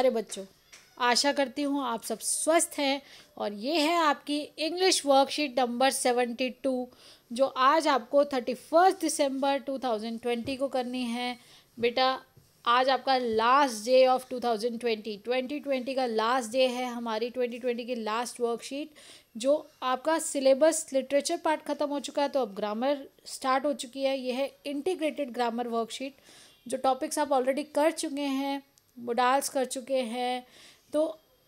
सारे बच्चों, आशा करती हूँ आप सब स्वस्थ हैं। और ये है आपकी English worksheet number seventy two जो आज आपको थर्टी फ़र्स्ट दिसंबर टू थाउज़ेंड ट्वेंटी को करनी है। बेटा, आज आपका last day of two thousand twenty twenty twenty का लास्ट डे है हमारी ट्वेंटी ट्वेंटी की लास्ट वर्कशीट जो आपका सिलेबस लिटरेचर पार्ट ख़त्म हो चुका है तो अब ग्रामर स्टार्ट हो चुकी है। ये है इंटीग्रेटेड ग्रामर वर्कशीट जो टॉपिक्स आप ऑलरेडी कर चुके हैं। मोडाल्स कर चुके हैं। तो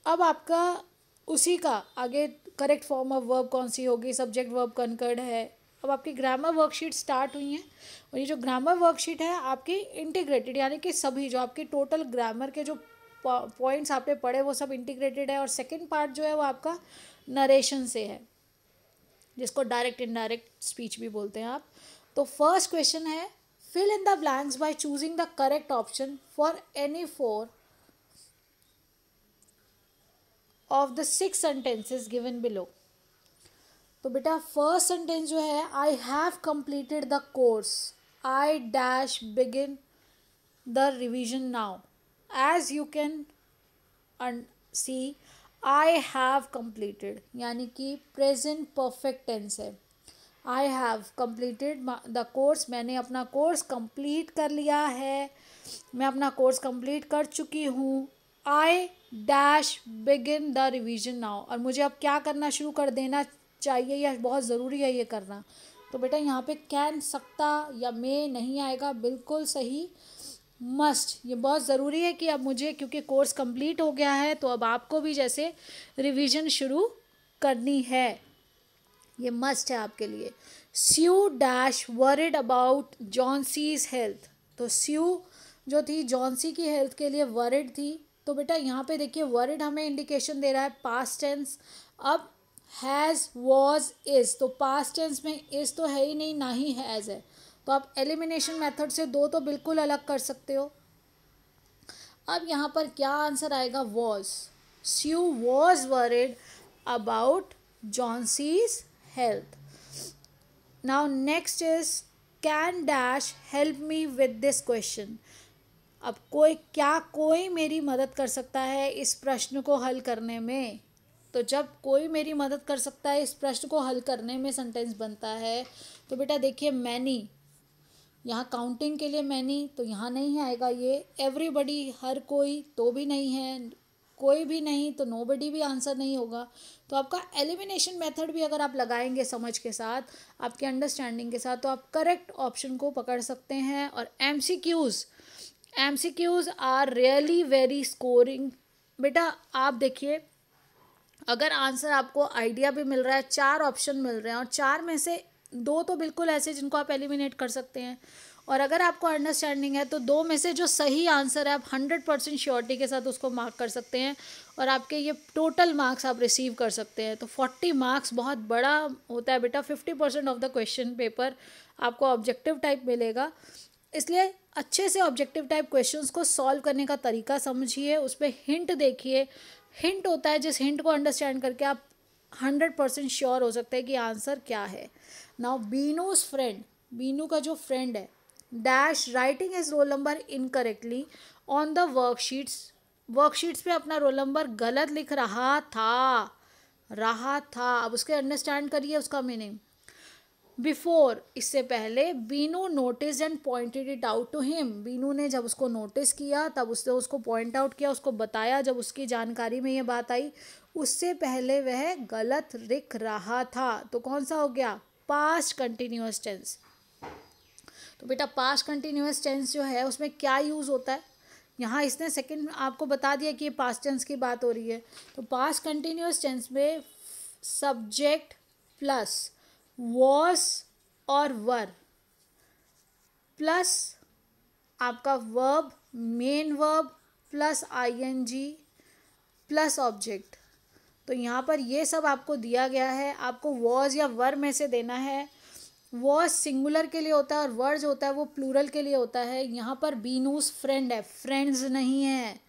अब आपका उसी का, आगे करेक्ट फॉर्म ऑफ़ वर्ब कौन सी होगी? सब्जेक्ट वर्ब कनकर्ड है। अब आपकी ग्रामर वर्कशीट स्टार्ट हुई हैं। और ये जो ग्रामर वर्कशीट है, आपकी इंटीग्रेटेड यानी कि सभी जो आपके टोटल ग्रामर के जो पॉइंट्स आपने पढ़े वो सब इंटीग्रेटेड है। और सेकेंड पार्ट जो है, वो आपका नरेशन से है, जिसको डायरेक्ट इनडायरेक्ट स्पीच भी बोलते हैं आप। तो फ़र्स्ट क्वेश्चन है Fill in the blanks by choosing the correct option for any four of the six sentences given below. तो बेटा फ़र्स्ट सेंटेंस जो है I have completed the course I dash begin the revision now as you can see I have completed यानी कि present perfect tense है I have completed the course मैंने अपना course complete कर लिया है। मैं अपना कोर्स कंप्लीट कर चुकी हूँ। I dash begin the revision now और मुझे अब क्या करना शुरू कर देना चाहिए या बहुत ज़रूरी है ये करना? तो बेटा, यहाँ पे कैन सकता या मे नहीं आएगा, बिल्कुल सही। मस्ट ये बहुत ज़रूरी है कि अब मुझे, क्योंकि कोर्स कंप्लीट हो गया है तो अब आपको भी जैसे रिवीजन शुरू करनी है। ये मस्ट है आपके लिए। Sue dash worried about Johnsy's health तो स्यू जो थी जॉन्सी की हेल्थ के लिए वरिड थी। तो बेटा यहाँ पे देखिए वरिड हमें इंडिकेशन दे रहा है पास्ट टेंस अब हैज़ वॉज़ इज़ तो पास्ट टेंस में इज़ तो है ही नहीं, ना ही हैज़ है। तो आप एलिमिनेशन मेथड से दो तो बिल्कुल अलग कर सकते हो। अब यहाँ पर क्या आंसर आएगा? Was Sue was worried about Johnsy's health now, next is, can dash help me with this question? अब कोई, क्या कोई मेरी मदद कर सकता है इस प्रश्न को हल करने में? तो जब कोई मेरी मदद कर सकता है इस प्रश्न को हल करने में सेंटेंस बनता है तो बेटा देखिए मैनी यहाँ काउंटिंग के लिए मैनी तो यहाँ नहीं आएगा ये. एवरीबडी हर कोई तो भी नहीं है. कोई भी नहीं तो नो बडी भी आंसर नहीं होगा। तो आपका एलिमिनेशन मेथड भी अगर आप लगाएँगे समझ के साथ, आपके अंडरस्टैंडिंग के साथ तो आप करेक्ट ऑप्शन को पकड़ सकते हैं और M C Qs M C Qs are really very scoring बेटा, आप देखिए, अगर आंसर आपको आइडिया भी मिल रहा है, चार ऑप्शन मिल रहे हैं और चार में से दो तो बिल्कुल ऐसे जिनको आप एलिमिनेट कर सकते हैं। और अगर आपको अंडरस्टैंडिंग है तो दो में से जो सही आंसर है, आप हंड्रेड परसेंट श्योरिटी के साथ उसको मार्क कर सकते हैं और आपके ये टोटल मार्क्स आप रिसीव कर सकते हैं। तो फोर्टी मार्क्स बहुत बड़ा होता है बेटा। Fifty percent of the question paper आपको ऑब्जेक्टिव टाइप मिलेगा। इसलिए अच्छे से ऑब्जेक्टिव टाइप क्वेश्चंस को सॉल्व करने का तरीका समझिए, उस पर हिंट देखिए। हिंट होता है, जिस हिंट को अंडरस्टैंड करके आप हंड्रेड परसेंट श्योर हो सकते हैं कि आंसर क्या है। नाउ बीनूज फ्रेंड बीनू का जो फ्रेंड है dash writing is roll number incorrectly on the worksheets worksheets पे अपना रोल नंबर गलत लिख रहा था। रहा था। अब उसके अंडरस्टैंड करिए उसका मीनिंग बिफोर इससे पहले Binu notice and pointed it out to him Binu ने जब उसको नोटिस किया, तब उसने उसको पॉइंट आउट किया, उसको बताया। जब उसकी जानकारी में ये बात आई, उससे पहले वह गलत लिख रहा था। तो कौन सा हो गया? पास्ट कंटिन्यूस टेंस तो बेटा पास्ट कंटिन्यूस टेंस जो है, उसमें क्या यूज़ होता है? यहाँ इसने सेकंड आपको बता दिया कि ये पास्ट टेंस की बात हो रही है। तो पास्ट कंटिन्यूस टेंस में सब्जेक्ट प्लस वॉस और वर प्लस आपका verb main verb plus I N G plus object तो यहाँ पर ये सब आपको दिया गया है। आपको वॉज़ या वर में से देना है। वॉज़ सिंगुलर के लिए होता है और वर्ज होता है, वो प्लूरल के लिए होता है। यहाँ पर बीनूस फ्रेंड है फ्रेंड्स नहीं है।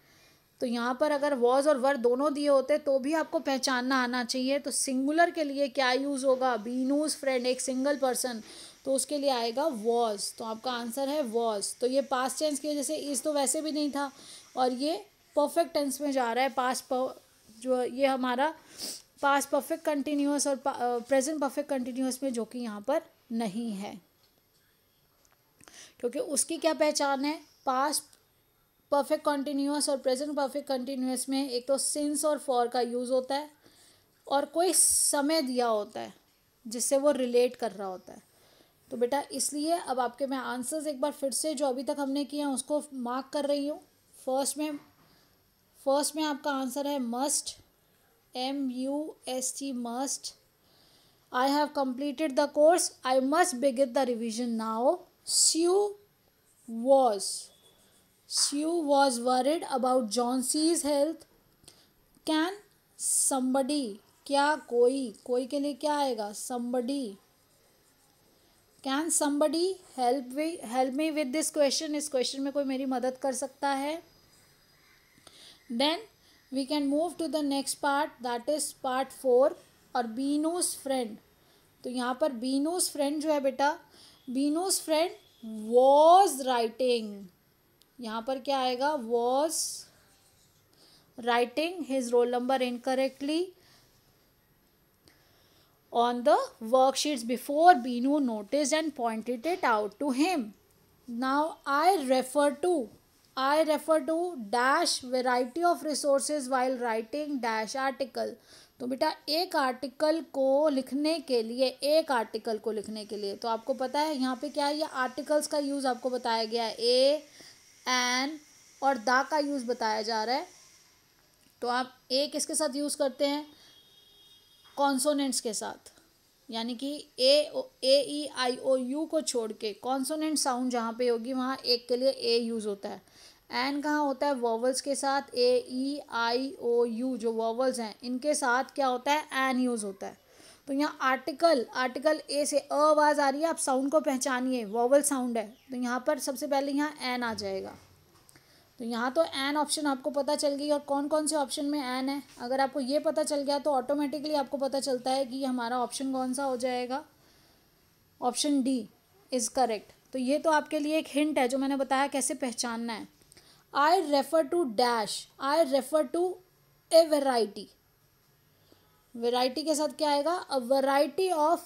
तो यहाँ पर अगर वॉज़ और वर दोनों दिए होते तो भी आपको पहचानना आना चाहिए। तो सिंगुलर के लिए क्या यूज़ होगा? बीनूस फ्रेंड एक सिंगल पर्सन तो उसके लिए आएगा वॉज़ तो आपका आंसर है वॉज़ तो ये पास्ट टेंस की वजह से इस तो वैसे भी नहीं था। और ये परफेक्ट टेंस में जा रहा है पास जो ये हमारा पास परफेक्ट कंटिन्यूस और प्रेजेंट परफेक्ट कंटिन्यूस में, जो कि यहाँ पर नहीं है। क्योंकि उसकी क्या पहचान है? पास परफेक्ट कंटिन्यूस और प्रेजेंट परफेक्ट कंटिन्यूस में एक तो सिंस और फॉर का यूज़ होता है और कोई समय दिया होता है जिससे वो रिलेट कर रहा होता है। तो बेटा, इसलिए अब आपके मैं आंसर्स एक बार फिर से जो अभी तक हमने किया उसको मार्क कर रही हूँ। फ़र्स्ट में फ़र्स्ट में आपका आंसर है must M U S T must I have completed the course I must begin the revision now Sue was Sue was worried about Johnsy's health can somebody क्या कोई कोई के लिए क्या आएगा? Somebody can somebody help we help me with this question इस क्वेश्चन में कोई मेरी मदद कर सकता है? Then we can move to the next part that is part four और बीनूस फ्रेंड तो यहाँ पर बीनोज फ्रेंड जो है बेटा बीनोज फ्रेंड वॉज़ राइटिंग यहाँ पर क्या आएगा? Was writing his roll number incorrectly on the worksheet before Binu notice and pointed it out to him now I refer to I refer to dash variety of resources while writing dash article तो बेटा एक article को लिखने के लिए, एक article को लिखने के लिए तो आपको पता है यहाँ पे क्या है? ये आर्टिकल्स का यूज़ आपको बताया गया है। ए एन और दा का यूज़ बताया जा रहा है। तो आप ए किसके साथ यूज़ करते हैं? कॉन्सोनेंट्स के साथ। यानी कि ए ए ई आई ओ यू को छोड़ के कॉन्सोनेंट साउंड जहाँ पे होगी, वहाँ एक के लिए ए यूज़ होता है। एन कहाँ होता है? वॉवल्स के साथ ए ई आई ओ यू जो वॉवल्स हैं, इनके साथ क्या होता है? एन यूज़ होता है। तो यहाँ आर्टिकल आर्टिकल ए से अ आवाज़ आ रही है, आप साउंड को पहचानिए। वॉवल साउंड है। तो यहाँ पर सबसे पहले यहाँ एन आ जाएगा। तो यहाँ तो एन ऑप्शन आपको पता चल गई और कौन कौन से ऑप्शन में एन है? अगर आपको ये पता चल गया तो ऑटोमेटिकली आपको पता चलता है कि हमारा ऑप्शन कौन सा हो जाएगा। ऑप्शन डी इज़ करेक्ट तो ये तो आपके लिए एक हिंट है जो मैंने बताया कैसे पहचानना है। I refer to dash I refer to a variety variety के साथ क्या आएगा? A variety of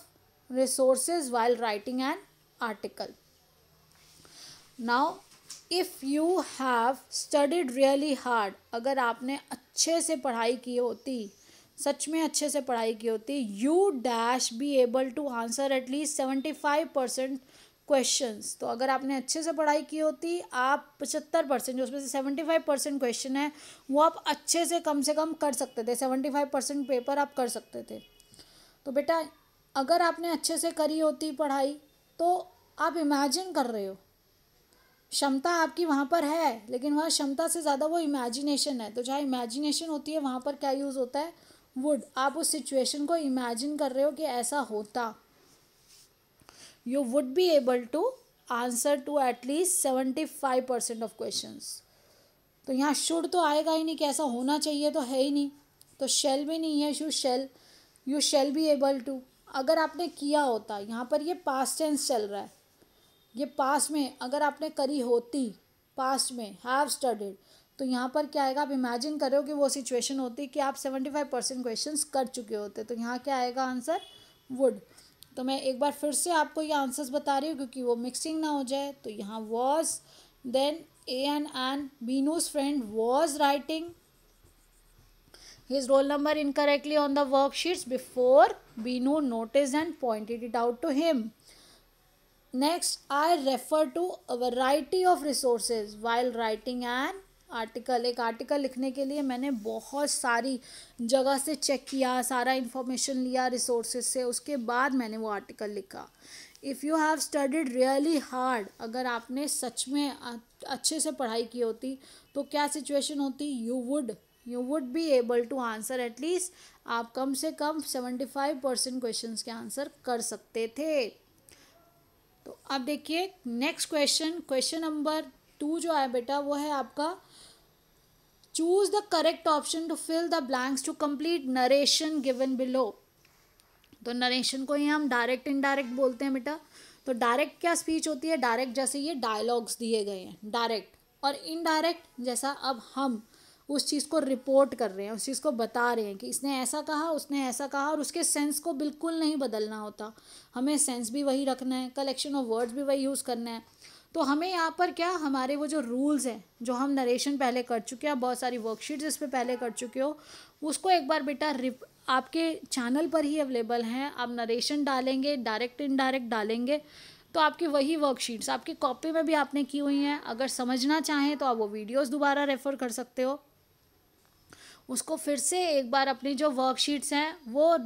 resources while writing an article now if you have studied really hard अगर आपने अच्छे से पढ़ाई की होती, सच में अच्छे से पढ़ाई की होती you dash be able to answer at least seventy five percent question तो अगर आपने अच्छे से पढ़ाई की होती, आप पचहत्तर परसेंट जो उसमें से सेवेंटी फाइव परसेंट क्वेश्चन है, वो आप अच्छे से कम से कम कर सकते थे। सेवेंटी फाइव परसेंट पेपर आप कर सकते थे। तो बेटा, अगर आपने अच्छे से करी होती पढ़ाई तो आप इमेजिन कर रहे हो। क्षमता आपकी वहाँ पर है, लेकिन वहाँ क्षमता से ज़्यादा वो इमेजिनेशन है। तो जहाँ इमेजिनेशन होती है, वहाँ पर क्या यूज़ होता है? वुड आप उस सिचुएशन को इमेजिन कर रहे हो कि ऐसा होता। You would be able to answer to at least seventy five percent of question तो यहाँ शुड तो आएगा ही नहीं, कि ऐसा होना चाहिए तो है ही नहीं। तो शेल भी नहीं है you shall you shall be able to अगर आपने किया होता, यहाँ पर ये पास्ट टेंस चल रहा है। ये पास में, अगर आपने करी होती पास्ट में हैव स्टडीड तो यहाँ पर क्या आएगा, आप इमेजिन करो कि वो सिचुएशन होती कि आप सेवेंटी फाइव परसेंट क्वेश्चन कर चुके होते। तो यहाँ क्या आएगा आंसर वुड तो मैं एक बार फिर से आपको ये आंसर्स बता रही हूँ क्योंकि वो मिक्सिंग ना हो जाए। तो यहाँ was then a an an Binu's friend was writing his roll number incorrectly on the worksheets before Binu notice and pointed it out to him next I refer to a variety of resources while writing an article, एक article लिखने के लिए मैंने बहुत सारी जगह से check किया, सारा इन्फॉर्मेशन लिया रिसोर्सेज से, उसके बाद मैंने वो आर्टिकल लिखा। If you have studied really hard अगर आपने सच में अच्छे से पढ़ाई की होती तो क्या सिचुएशन होती? You would you would be able to answer at least आप कम से कम सेवेंटी फाइव परसेंट क्वेश्चन के आंसर कर सकते थे। तो अब देखिए next question question number two जो है बेटा, वो है आपका choose the correct option to fill the blanks to complete narration given below तो नरेशन को ही हम डायरेक्ट इनडायरेक्ट बोलते हैं बेटा। तो डायरेक्ट क्या स्पीच होती है? डायरेक्ट जैसे ये डायलॉग्स दिए गए हैं। डायरेक्ट और इनडायरेक्ट जैसा अब हम उस चीज़ को रिपोर्ट कर रहे हैं, उस चीज़ को बता रहे हैं कि इसने ऐसा कहा, उसने ऐसा कहा और उसके सेंस को बिल्कुल नहीं बदलना होता। हमें सेंस भी वही रखना है कलेक्शन ऑफ़ वर्ड्स भी वही यूज़ करना है। तो हमें यहाँ पर क्या, हमारे वो जो रूल्स हैं, जो हम नरेशन पहले कर चुके हैं, बहुत सारी वर्कशीट्स इस पर पहले कर चुके हो, उसको एक बार बेटा आपके चैनल पर ही अवेलेबल हैं, आप नरेशन डालेंगे डायरेक्ट इनडायरेक्ट डालेंगे तो आपकी वही वर्कशीट्स आपकी कॉपी में भी आपने की हुई हैं, अगर समझना चाहें तो आप वो वीडियोस दोबारा रेफ़र कर सकते हो। उसको फिर से एक बार अपनी जो वर्कशीट्स हैं, वो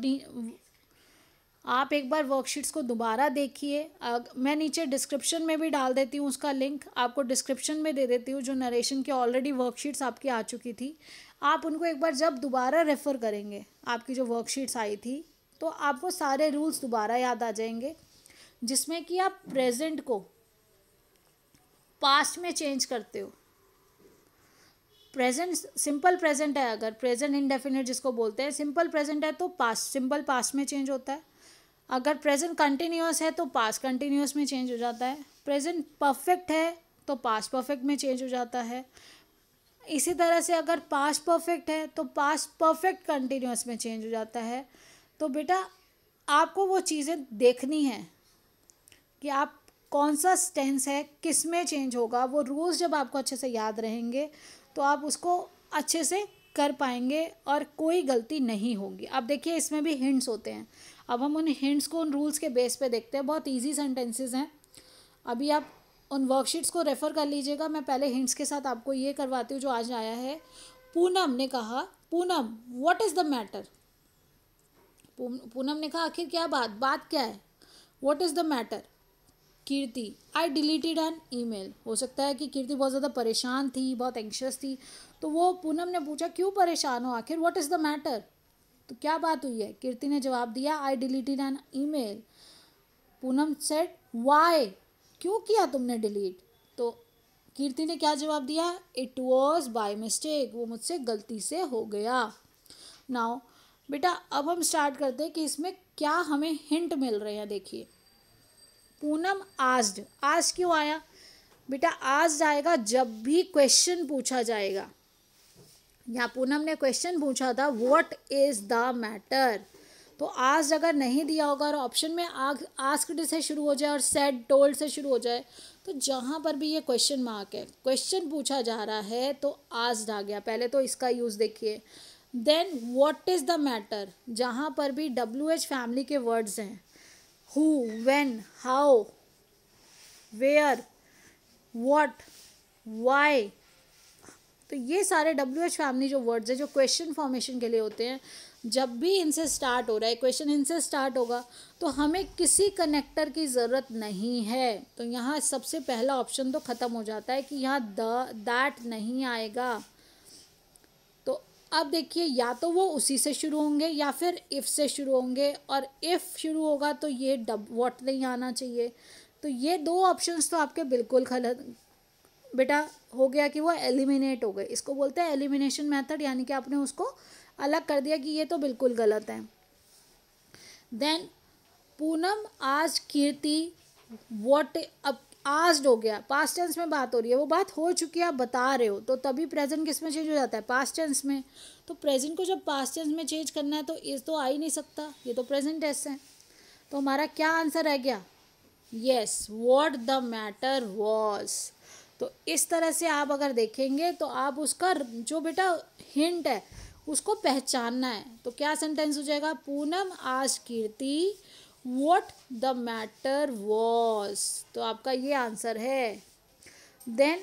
आप एक बार वर्कशीट्स को दोबारा देखिए। मैं नीचे डिस्क्रिप्शन में भी डाल देती हूँ उसका लिंक आपको डिस्क्रिप्शन में दे देती हूँ जो नरेशन की ऑलरेडी वर्कशीट्स आपकी आ चुकी थी। आप उनको एक बार जब दोबारा रेफ़र करेंगे, आपकी जो वर्कशीट्स आई थी तो आपको सारे रूल्स दोबारा याद आ जाएँगे, जिसमें कि आप प्रेजेंट को पास्ट में चेंज करते हो। प्रेजेंट सिंपल प्रेजेंट है अगर प्रेजेंट इनडेफिनेट जिसको बोलते हैं सिंपल प्रेजेंट है तो पास्ट सिंपल पास्ट में चेंज होता है। अगर प्रेजेंट कंटिन्यूस है तो पास्ट कंटिन्यूस में चेंज हो जाता है। प्रेजेंट परफेक्ट है तो पास्ट परफेक्ट में चेंज हो जाता है। इसी तरह से अगर पास्ट परफेक्ट है तो पास्ट परफेक्ट कंटिन्यूस में चेंज हो जाता है। तो बेटा, आपको वो चीज़ें देखनी है कि आप कौन सा स्टेंस है, किसमें चेंज होगा। वो रूल्स जब आपको अच्छे से याद रहेंगे तो आप उसको अच्छे से कर पाएँगे और कोई गलती नहीं होगी। अब देखिए, इसमें भी हिंट्स होते हैं। अब हम उन हिंट्स को, उन रूल्स के बेस पे देखते हैं। बहुत इजी सेंटेंसेस हैं। अभी आप उन वर्कशीट्स को रेफ़र कर लीजिएगा। मैं पहले हिंट्स के साथ आपको ये करवाती हूँ जो आज आया है। पूनम ने कहा, Poonam what is the matter Poonam ने कहा, आखिर क्या बात? बात क्या है? What is the matter Kirti I deleted an email हो सकता है कि कीर्ति बहुत ज़्यादा परेशान थी, बहुत एंक्शस थी। तो वो पूनम ने पूछा, क्यों परेशान हो आखिर? व्हाट इज़ द मैटर तो क्या बात हुई है? कीर्ति ने जवाब दिया I deleted an email Poonam said why क्यों किया तुमने डिलीट तो कीर्ति ने क्या जवाब दिया? इट वॉज़ बाय मिस्टेक वो मुझसे गलती से हो गया। नाउ बेटा, अब हम स्टार्ट करते हैं कि इसमें क्या हमें हिंट मिल रहे हैं, देखिए। पूनम आज्ड आज क्यों आया? बेटा आज आएगा जब भी क्वेश्चन पूछा जाएगा। यहाँ पूनम ने क्वेश्चन पूछा था व्हाट इज़ द मैटर तो आज अगर नहीं दिया होगा और ऑप्शन में आग आस्क्ड से शुरू हो जाए और सेड टोल्ड से शुरू हो जाए तो जहाँ पर भी ये क्वेश्चन मार्क है क्वेश्चन पूछा जा रहा है तो आज आ गया। पहले तो इसका यूज़ देखिए। Then what is the matter जहाँ पर भी डब्ल्यू एच फैमिली के वर्ड्स हैं। Who, when, how, where, what, why. तो ये सारे डब्ल्यू एच फैमिली जो वर्ड्स है, जो क्वेश्चन फॉर्मेशन के लिए होते हैं, जब भी इनसे स्टार्ट हो रहा है क्वेश्चन इनसे स्टार्ट होगा तो हमें किसी कनेक्टर की ज़रूरत नहीं है। तो यहाँ सबसे पहला ऑप्शन तो ख़त्म हो जाता है कि यहाँ द दैट नहीं आएगा। तो अब देखिए, या तो वो उसी से शुरू होंगे, या फिर इफ़ से शुरू होंगे, और इफ़ शुरू होगा तो ये डब वॉट नहीं आना चाहिए। तो ये दो ऑप्शंस तो आपके बिल्कुल बेटा, हो गया कि वो एलिमिनेट हो गए। इसको बोलते हैं एलिमिनेशन मेथड यानी कि आपने उसको अलग कर दिया कि ये तो बिल्कुल गलत है। देन पूनम, आज कीर्ति वॉट अब आस्ड हो गया। पास्ट टेंस में बात हो रही है। वो बात हो चुकी है, आप बता रहे हो। तो तभी प्रेजेंट किसमें चेंज हो जाता है? पास्ट टेंस में। तो प्रेजेंट को जब पास्ट टेंस में चेंज करना है तो इस तो आ ही नहीं सकता। ये तो प्रेजेंट टेंस है। तो हमारा क्या आंसर रह गया? Yes what the matter was तो इस तरह से आप अगर देखेंगे तो आप उसका जो बेटा हिंट है, उसको पहचानना है। तो क्या सेंटेंस हो जाएगा? पूनम आज Kirti what the matter was तो आपका ये आंसर है। देन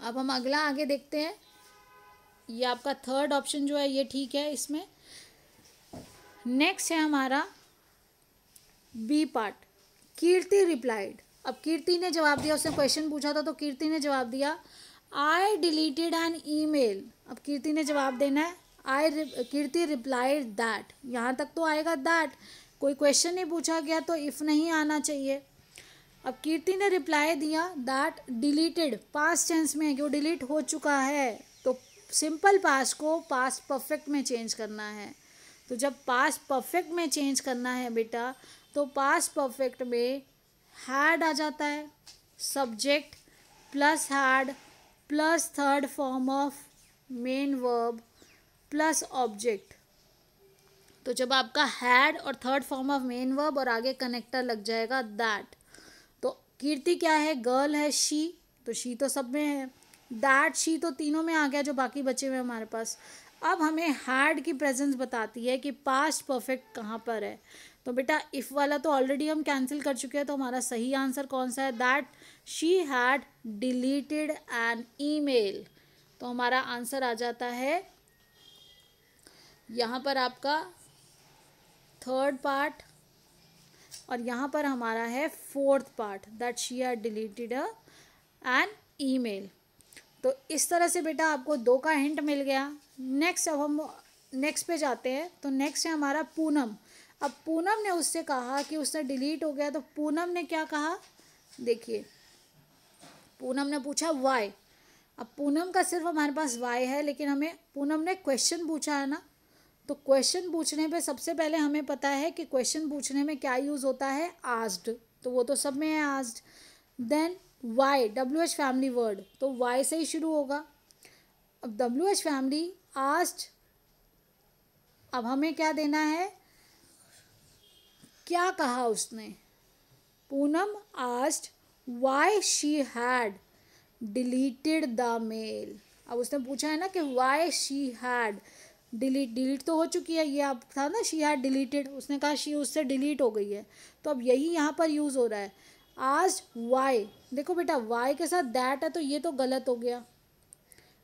अब हम अगला आगे देखते हैं। ये आपका थर्ड ऑप्शन जो है, ये ठीक है इसमें। नेक्स्ट है हमारा बी पार्ट कीर्ति रिप्लाइड अब कीर्ति ने जवाब दिया, उसने क्वेश्चन पूछा था तो कीर्ति ने जवाब दिया आई डिलीटेड एन ईमेल अब कीर्ति ने जवाब देना है आई कीर्ति रिप्लाइड दैट यहाँ तक तो आएगा दैट कोई क्वेश्चन नहीं पूछा गया तो इफ़ नहीं आना चाहिए। अब कीर्ति ने रिप्लाई दिया दैट डिलीटेड पास्ट टेंस में है कि वो डिलीट हो चुका है तो सिंपल पास को पास्ट परफेक्ट में चेंज करना है। तो जब पास्ट परफेक्ट में चेंज करना है बेटा तो पास्ट परफेक्ट में हैड आ जाता है subject plus had plus third form of main verb plus object तो जब आपका हैड और third form of main verb और आगे कनेक्टर लग जाएगा दैट तो कीर्ति क्या है? गर्ल है शी तो शी तो सब में है। दैट शी तो तीनों में आ गया जो बाकी बचे हुए हमारे पास। अब हमें हैड की प्रेजेंस बताती है कि पास्ट परफेक्ट कहाँ पर है। तो बेटा इफ़ वाला तो ऑलरेडी हम कैंसिल कर चुके हैं तो हमारा सही आंसर कौन सा है? That she had deleted an email तो हमारा आंसर आ जाता है, यहाँ पर आपका थर्ड पार्ट और यहाँ पर हमारा है fourth part that she had deleted an email तो इस तरह से बेटा आपको दो का हिंट मिल गया। नेक्स्ट अब हम नेक्स्ट पे जाते हैं तो नेक्स्ट है हमारा पूनम। अब पूनम ने उससे कहा कि उससे डिलीट हो गया तो पूनम ने क्या कहा? देखिए, पूनम ने पूछा वाई अब पूनम का सिर्फ़ हमारे पास वाई है, लेकिन हमें, पूनम ने क्वेश्चन पूछा है ना? तो क्वेश्चन पूछने पे सबसे पहले हमें पता है कि क्वेश्चन पूछने में क्या यूज़ होता है? आस्ड तो वो तो सब में है asked then why W H family word तो वाई से ही शुरू होगा। अब डब्ल्यू एच फैमिली आस्ट अब हमें क्या देना है? क्या कहा उसने? Poonam asked why she had deleted the mail अब उसने पूछा है ना कि why she had delete delete तो हो चुकी है, ये आप था ना शी हैड डिलीटेड उसने कहा शी उससे डिलीट हो गई है। तो अब यही यहाँ पर यूज़ हो रहा है। आज वाई देखो बेटा वाई के साथ दैट है तो ये तो गलत हो गया।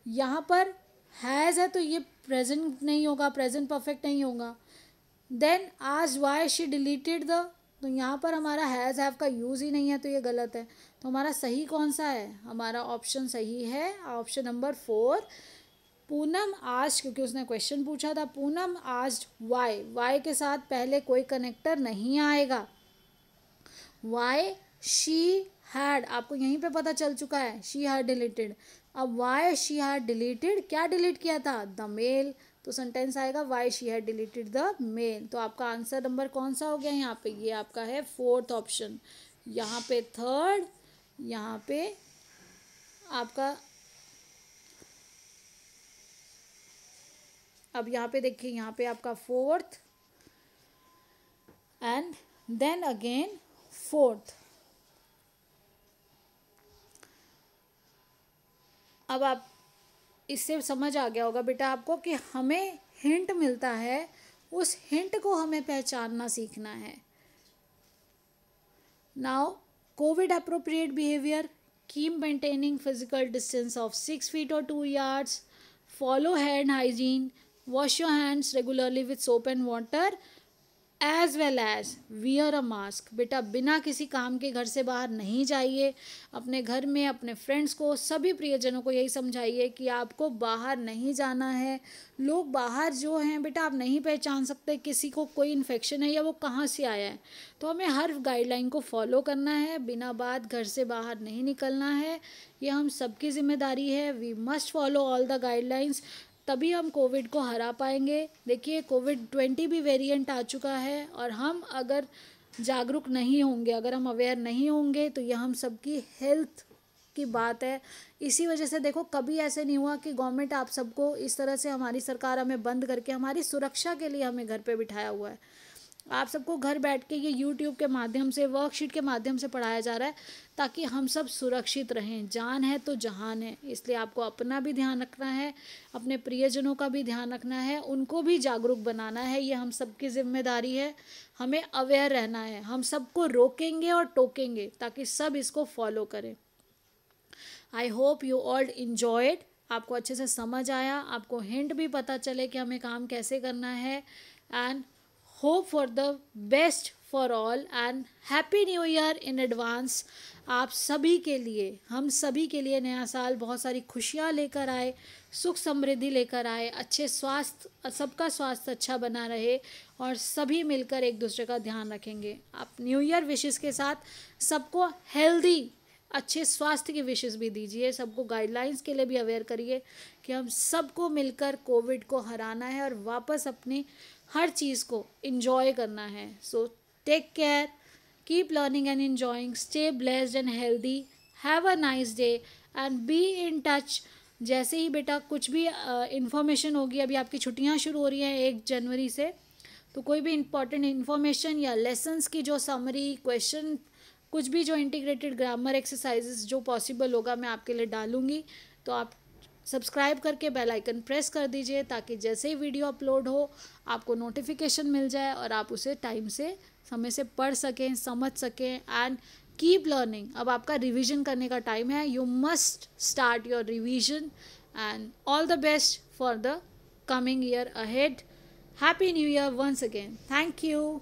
यहाँ पर हैज़ है तो ये प्रेजेंट नहीं होगा प्रेजेंट परफेक्ट नहीं होगा। देन आज वाई शी डिलीटेड द तो यहाँ पर हमारा हैज़ हैव का यूज़ ही नहीं है तो ये गलत है। तो हमारा सही कौन सा है? हमारा ऑप्शन सही है। ऑप्शन नंबर फोर पूनम आज क्योंकि उसने क्वेश्चन पूछा था, पूनम आज वाई वाई के साथ पहले कोई कनेक्टर नहीं आएगा। वाई शी हैड आपको यहीं पे पता चल चुका है शी हैड डिलीटेड अब वाई शी हैड डिलीटेड क्या डिलीट किया था? द मेल तो सेंटेंस आएगा why she had deleted the mail तो आपका आंसर नंबर कौन सा हो गया यहाँ पे? ये आपका है फोर्थ ऑप्शन यहाँ पे थर्ड यहाँ पे आपका, अब यहाँ पे देखिए, यहाँ पे आपका fourth and then again fourth अब आप इससे समझ आ गया होगा बेटा आपको कि हमें हिंट मिलता है, उस हिंट को हमें पहचानना सीखना है। Now COVID appropriate behaviour keep maintaining physical distance of six feet और two yards follow hand hygiene wash your hands regularly with soap and water as well as wear a mask बेटा, बिना किसी काम के घर से बाहर नहीं जाइए। अपने घर में अपने फ्रेंड्स को, सभी प्रियजनों को यही समझाइए कि आपको बाहर नहीं जाना है। लोग बाहर जो हैं, बेटा, आप नहीं पहचान सकते किसी को कोई इन्फेक्शन है या वो कहाँ से आया है। तो हमें हर गाइडलाइन को फॉलो करना है। बिना बात घर से बाहर नहीं निकलना है। ये हम सबकी ज़िम्मेदारी है। We must follow all the guidelines तभी हम कोविड को हरा पाएँगे। देखिए, कोविड ट्वेंटी भी वेरिएंट आ चुका है और हम अगर जागरूक नहीं होंगे, अगर हम अवेयर नहीं होंगे तो यह हम सबकी हेल्थ की बात है। इसी वजह से देखो, कभी ऐसे नहीं हुआ कि गवर्नमेंट आप सबको इस तरह से हमारी सरकार हमें बंद करके हमारी सुरक्षा के लिए हमें घर पे बिठाया हुआ है। आप सबको घर बैठ के ये यूट्यूब के माध्यम से वर्कशीट के माध्यम से पढ़ाया जा रहा है, ताकि हम सब सुरक्षित रहें। जान है तो जहान है, इसलिए आपको अपना भी ध्यान रखना है, अपने प्रियजनों का भी ध्यान रखना है, उनको भी जागरूक बनाना है, ये हम सबकी ज़िम्मेदारी है। हमें अवेयर रहना है, हम सबको रोकेंगे और टोकेंगे, ताकि सब इसको फॉलो करें। I hope you all enjoyed आपको अच्छे से समझ आया, आपको हिंट भी पता चले कि हमें काम कैसे करना है and hope for the best for all and happy new year in advance. आप सभी के लिए, हम सभी के लिए नया साल बहुत सारी खुशियाँ लेकर आए, सुख समृद्धि लेकर आए, अच्छे स्वास्थ्य, सबका स्वास्थ्य अच्छा बना रहे और सभी मिलकर एक दूसरे का ध्यान रखेंगे। आप न्यू ईयर विशेष के साथ सबको हेल्दी, अच्छे स्वास्थ्य की विशेष भी दीजिए। सबको गाइडलाइंस के लिए भी अवेयर करिए कि हम सबको मिलकर कोविड को हराना है और वापस अपनी हर चीज़ को इन्जॉय करना है। So take care keep learning and enjoying stay blessed and healthy have a nice day and be in touch जैसे ही बेटा कुछ भी इंफॉर्मेशन होगी, अभी आपकी छुट्टियाँ शुरू हो रही हैं एक जनवरी से तो कोई भी इंपॉर्टेंट इन्फॉर्मेशन या लेसन्स की जो समरी क्वेश्चन कुछ भी जो इंटीग्रेटेड ग्रामर एक्सरसाइजेस जो पॉसिबल होगा, मैं आपके लिए डालूँगी। तो आप सब्सक्राइब करके बेल आइकन प्रेस कर दीजिए ताकि जैसे ही वीडियो अपलोड हो, आपको नोटिफिकेशन मिल जाए और आप उसे टाइम से, समय से पढ़ सकें, समझ सकें एंड कीप लर्निंग अब आपका रिवीजन करने का टाइम है. You must start your revision and all the best for the coming year ahead happy new year once again thank you